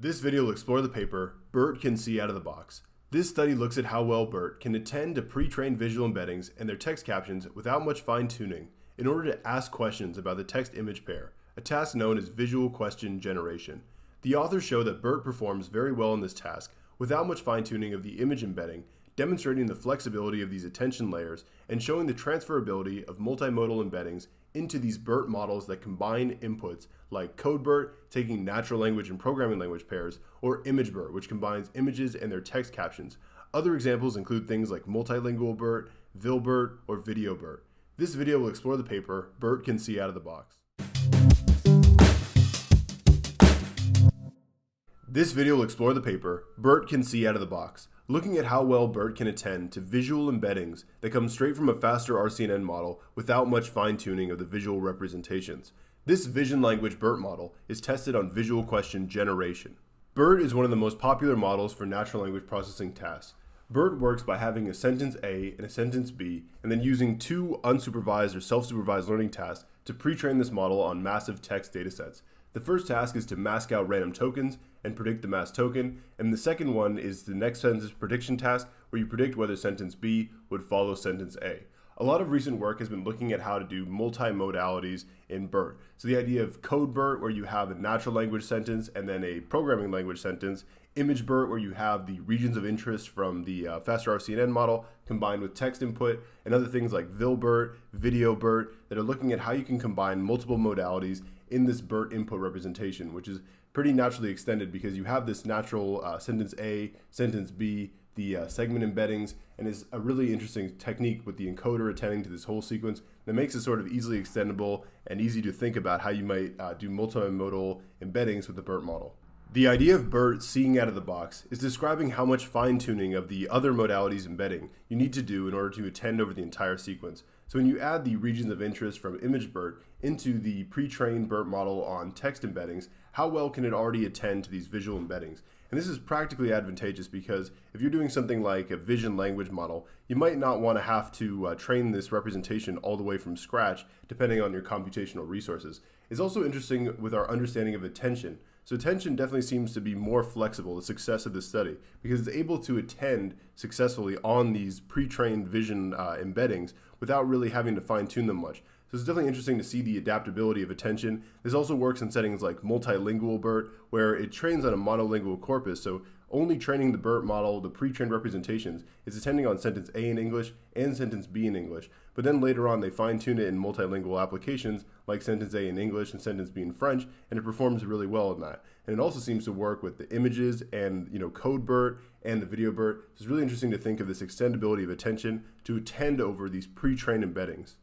This video will explore the paper, BERT Can See Out of the Box. This study looks at how well BERT can attend to pre-trained visual embeddings and their text captions without much fine-tuning in order to ask questions about the text-image pair, a task known as visual question generation. The authors show that BERT performs very well in this task without much fine-tuning of the image embedding, demonstrating the flexibility of these attention layers and showing the transferability of multimodal embeddings into these BERT models that combine inputs like CodeBERT, taking natural language and programming language pairs, or ImageBERT, which combines images and their text captions. Other examples include things like multilingual BERT, VilBERT, or VideoBERT. This video will explore the paper BERT can see out of the box. This video will explore the paper BERT can see out of the box, looking at how well BERT can attend to visual embeddings that come straight from a faster RCNN model without much fine-tuning of the visual representations. This vision language BERT model is tested on visual question generation. BERT is one of the most popular models for natural language processing tasks. BERT works by having a sentence A and a sentence B, and then using two unsupervised or self-supervised learning tasks to pre-train this model on massive text datasets. The first task is to mask out random tokens and predict the masked token, and the second one is the next sentence prediction task where you predict whether sentence B would follow sentence A. A lot of recent work has been looking at how to do multimodalities in BERT. So the idea of code BERT where you have a natural language sentence and then a programming language sentence, image BERT where you have the regions of interest from the uh, faster RCNN model combined with text input, and other things like VilBERT, Video BERT that are looking at how you can combine multiple modalities in this BERT input representation, which is pretty naturally extended because you have this natural uh, sentence A, sentence B, the uh, segment embeddings, and is a really interesting technique with the encoder attending to this whole sequence that makes it sort of easily extendable and easy to think about how you might uh, do multimodal embeddings with the BERT model. The idea of BERT seeing out of the box is describing how much fine-tuning of the other modalities embedding you need to do in order to attend over the entire sequence. So when you add the regions of interest from ImageBERT into the pre-trained BERT model on text embeddings, how well can it already attend to these visual embeddings? And this is practically advantageous because if you're doing something like a vision language model, you might not want to have to uh, train this representation all the way from scratch, depending on your computational resources. It's also interesting with our understanding of attention. So attention definitely seems to be more flexible, the success of this study, because it's able to attend successfully on these pre-trained vision uh, embeddings without really having to fine tune them much. So it's definitely interesting to see the adaptability of attention. This also works in settings like multilingual BERT, where it trains on a monolingual corpus. So only training the BERT model, the pre-trained representations, is attending on sentence A in English and sentence B in English. But then later on, they fine-tune it in multilingual applications like sentence A in English and sentence B in French, and it performs really well in that. And it also seems to work with the images and you know code BERT and the video BERT. So it's really interesting to think of this extendability of attention to attend over these pre-trained embeddings.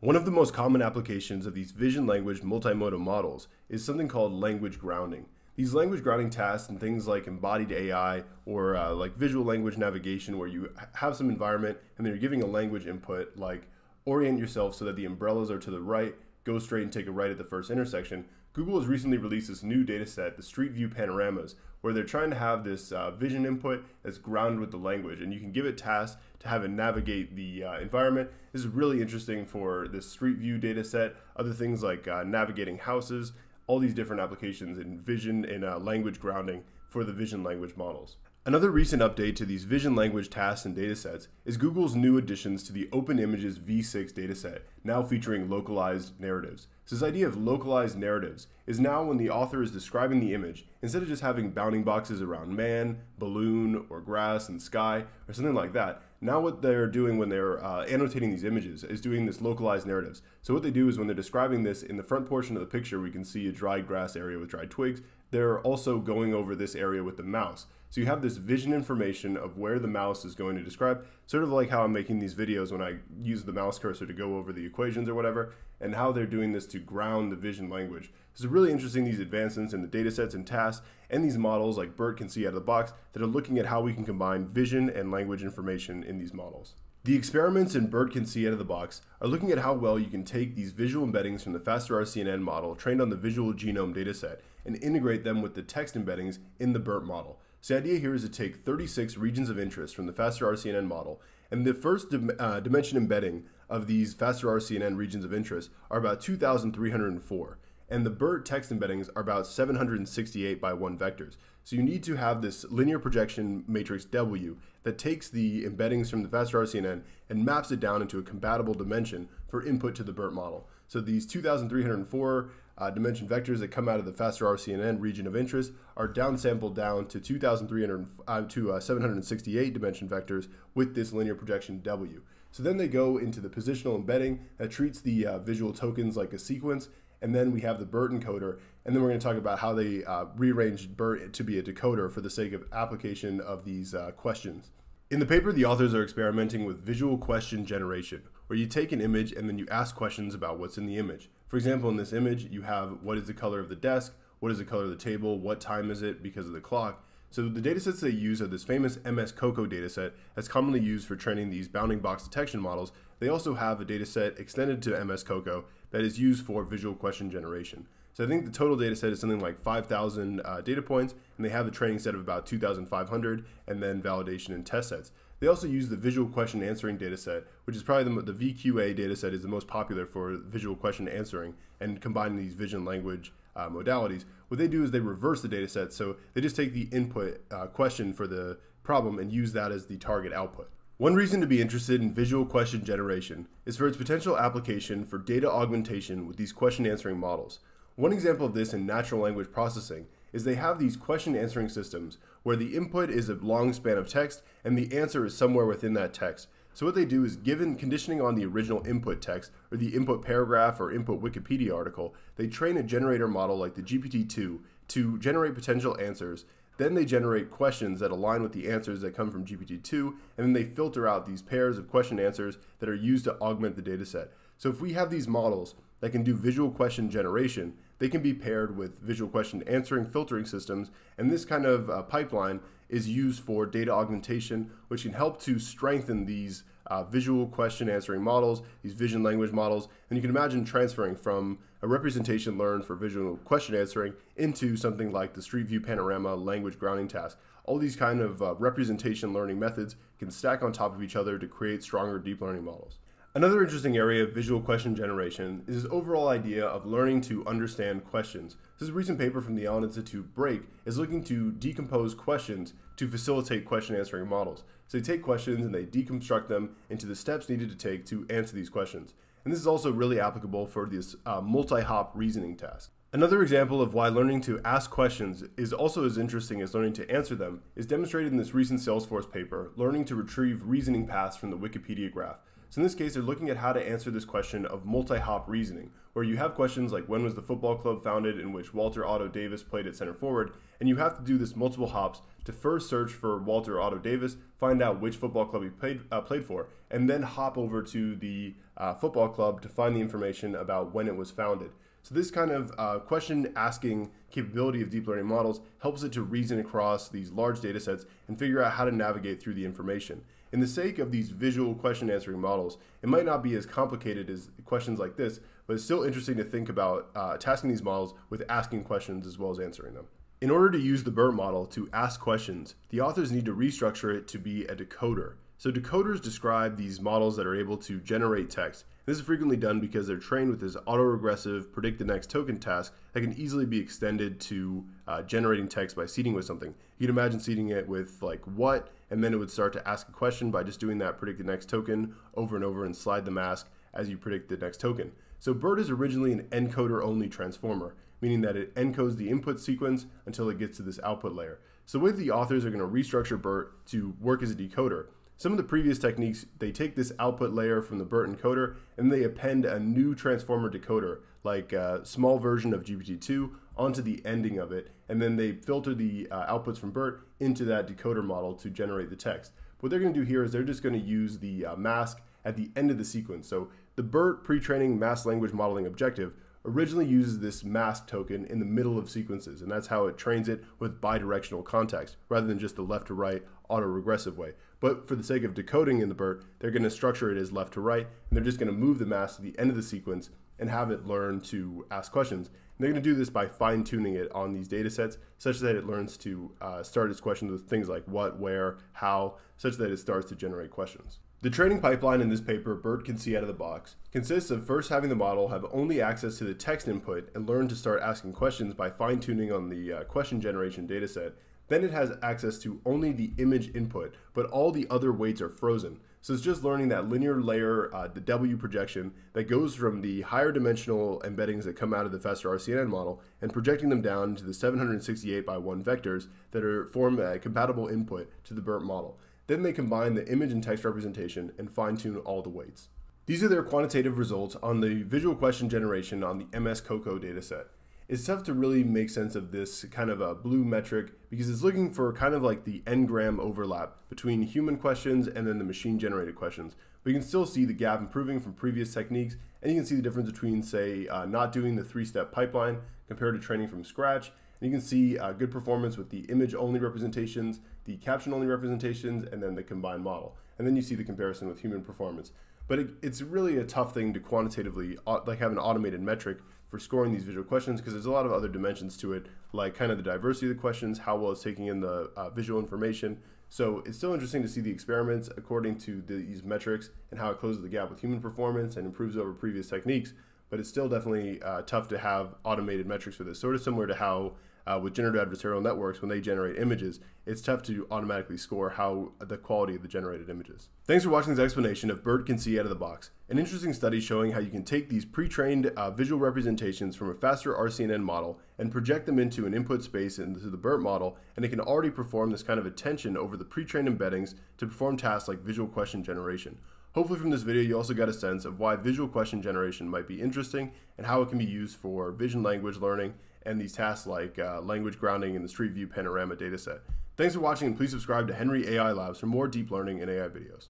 One of the most common applications of these vision language multimodal models is something called language grounding. These language grounding tasks and things like embodied AI or uh, like visual language navigation where you have some environment and then you're giving a language input like orient yourself so that the umbrellas are to the right, go straight and take a right at the first intersection. Google has recently released this new data set, the Street View Panoramas, where they're trying to have this uh, vision input that's grounded with the language. And you can give it tasks to have it navigate the uh, environment. This is really interesting for this Street View data set, other things like uh, navigating houses, all these different applications in vision and uh, language grounding for the vision language models. Another recent update to these vision language tasks and datasets is Google's new additions to the OpenImages v6 dataset, now featuring localized narratives. So this idea of localized narratives is now when the author is describing the image, instead of just having bounding boxes around man, balloon, or grass and sky, or something like that, now what they're doing when they're uh, annotating these images is doing this localized narratives. So what they do is when they're describing this in the front portion of the picture, we can see a dried grass area with dried twigs. They're also going over this area with the mouse. So you have this vision information of where the mouse is going to describe, sort of like how I'm making these videos when I use the mouse cursor to go over the equations or whatever, and how they're doing this to ground the vision language. It's really interesting these advancements in the data sets and tasks and these models like BERT can see out of the box that are looking at how we can combine vision and language information in these models. The experiments in BERT can see out of the box are looking at how well you can take these visual embeddings from the faster RCNN model trained on the visual genome dataset and integrate them with the text embeddings in the BERT model. So the idea here is to take 36 regions of interest from the faster RCNN model, and the first dim uh, dimension embedding of these faster RCNN regions of interest are about 2,304. and the BERT text embeddings are about 768 by 1 vectors. So you need to have this linear projection matrix W that takes the embeddings from the FastRCNN and maps it down into a compatible dimension for input to the BERT model. So these 2,304 uh, dimension vectors that come out of the faster RCNN region of interest are downsampled down to 2,300 uh, to uh, 768 dimension vectors with this linear projection W. So then they go into the positional embedding that treats the uh, visual tokens like a sequence and then we have the BERT encoder, and then we're going to talk about how they uh, rearranged BERT to be a decoder for the sake of application of these uh, questions. In the paper, the authors are experimenting with visual question generation, where you take an image and then you ask questions about what's in the image. For example, in this image, you have what is the color of the desk, what is the color of the table, what time is it because of the clock, so the datasets they use are this famous MS COCO dataset that's commonly used for training these bounding box detection models. They also have a dataset extended to MS COCO that is used for visual question generation. So I think the total dataset is something like 5,000 uh, data points, and they have a training set of about 2,500, and then validation and test sets. They also use the visual question answering dataset, which is probably the, the VQA dataset is the most popular for visual question answering and combining these vision language uh, modalities. What they do is they reverse the data set. So they just take the input uh, question for the problem and use that as the target output. One reason to be interested in visual question generation is for its potential application for data augmentation with these question answering models. One example of this in natural language processing is they have these question answering systems where the input is a long span of text and the answer is somewhere within that text. So what they do is given conditioning on the original input text or the input paragraph or input Wikipedia article, they train a generator model like the GPT-2 to generate potential answers. Then they generate questions that align with the answers that come from GPT-2, and then they filter out these pairs of question answers that are used to augment the dataset. So if we have these models that can do visual question generation, they can be paired with visual question answering filtering systems, and this kind of uh, pipeline is used for data augmentation, which can help to strengthen these uh, visual question answering models, these vision language models, and you can imagine transferring from a representation learned for visual question answering into something like the Street View Panorama language grounding task. All these kind of uh, representation learning methods can stack on top of each other to create stronger deep learning models. Another interesting area of visual question generation is this overall idea of learning to understand questions. This recent paper from the Allen Institute, Break, is looking to decompose questions to facilitate question answering models. So they take questions and they deconstruct them into the steps needed to take to answer these questions. And this is also really applicable for this uh, multi-hop reasoning task. Another example of why learning to ask questions is also as interesting as learning to answer them is demonstrated in this recent Salesforce paper, Learning to Retrieve Reasoning Paths from the Wikipedia Graph. So in this case, they're looking at how to answer this question of multi-hop reasoning, where you have questions like when was the football club founded in which Walter Otto Davis played at center forward, and you have to do this multiple hops to first search for Walter Otto Davis, find out which football club he played, uh, played for, and then hop over to the uh, football club to find the information about when it was founded. So this kind of uh, question asking capability of deep learning models helps it to reason across these large data sets and figure out how to navigate through the information. In the sake of these visual question answering models, it might not be as complicated as questions like this, but it's still interesting to think about uh, tasking these models with asking questions as well as answering them. In order to use the BERT model to ask questions, the authors need to restructure it to be a decoder. So decoders describe these models that are able to generate text. This is frequently done because they're trained with this autoregressive predict the next token task that can easily be extended to uh, generating text by seeding with something. You can imagine seeding it with like what, and then it would start to ask a question by just doing that predict the next token over and over and slide the mask as you predict the next token. So BERT is originally an encoder only transformer, meaning that it encodes the input sequence until it gets to this output layer. So with the authors are going to restructure BERT to work as a decoder some of the previous techniques, they take this output layer from the BERT encoder and they append a new transformer decoder, like a small version of GPT-2, onto the ending of it, and then they filter the uh, outputs from BERT into that decoder model to generate the text. What they're going to do here is they're just going to use the uh, mask at the end of the sequence. So the BERT pre-training mask language modeling objective originally uses this mask token in the middle of sequences, and that's how it trains it with bidirectional context rather than just the left to right autoregressive way. But for the sake of decoding in the BERT, they're going to structure it as left to right, and they're just going to move the mask to the end of the sequence and have it learn to ask questions. And they're going to do this by fine tuning it on these data sets such that it learns to uh, start its questions with things like what, where, how, such that it starts to generate questions. The training pipeline in this paper BERT can see out of the box consists of first having the model have only access to the text input and learn to start asking questions by fine-tuning on the uh, question generation dataset. Then it has access to only the image input, but all the other weights are frozen. So it's just learning that linear layer, uh, the W projection, that goes from the higher dimensional embeddings that come out of the faster RCNN model and projecting them down to the 768 by 1 vectors that are form a compatible input to the BERT model. Then they combine the image and text representation and fine tune all the weights. These are their quantitative results on the visual question generation on the MS COCO dataset. It's tough to really make sense of this kind of a BLEU metric because it's looking for kind of like the n-gram overlap between human questions and then the machine generated questions. But you can still see the gap improving from previous techniques and you can see the difference between say uh, not doing the three-step pipeline compared to training from scratch and you can see uh, good performance with the image only representations, the caption only representations, and then the combined model. And then you see the comparison with human performance. But it, it's really a tough thing to quantitatively, like have an automated metric for scoring these visual questions because there's a lot of other dimensions to it, like kind of the diversity of the questions, how well it's taking in the uh, visual information. So it's still interesting to see the experiments according to these metrics and how it closes the gap with human performance and improves over previous techniques. But it's still definitely uh, tough to have automated metrics for this, sort of similar to how uh, with generative adversarial networks, when they generate images, it's tough to automatically score how the quality of the generated images. Thanks for watching this explanation of BERT can see out of the box. An interesting study showing how you can take these pre-trained uh, visual representations from a faster RCNN model and project them into an input space into the BERT model, and it can already perform this kind of attention over the pre-trained embeddings to perform tasks like visual question generation. Hopefully from this video you also got a sense of why visual question generation might be interesting and how it can be used for vision language learning and these tasks like uh, language grounding in the Street View Panorama dataset. Thanks for watching and please subscribe to Henry AI Labs for more deep learning and AI videos.